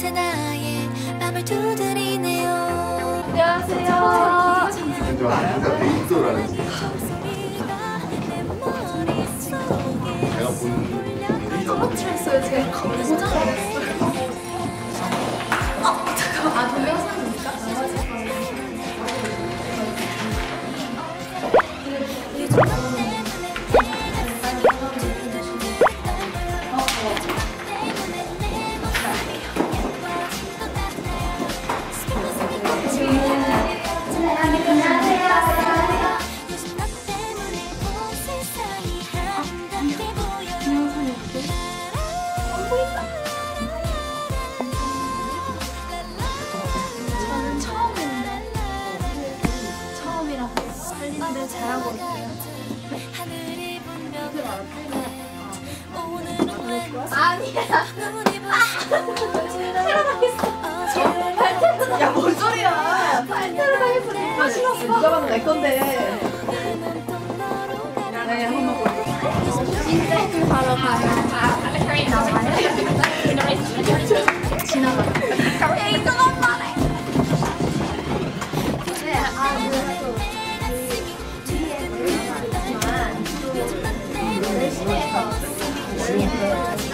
어느새 나의 맘을 두드리네요 안녕하세요. 근데 내 머릿속에 내가 본 터치했어요. 제가. 아, 잠깐만. 아, 동영상입니까? 요 아니야. 부시고 야, 뭔 소리야. 팔테러 당했어. 아, 싫었어. 누가 봐도 내 건데. 네, 한번 보여줘. 인사이트 바로 가요.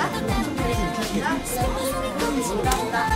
해서 열심히 해서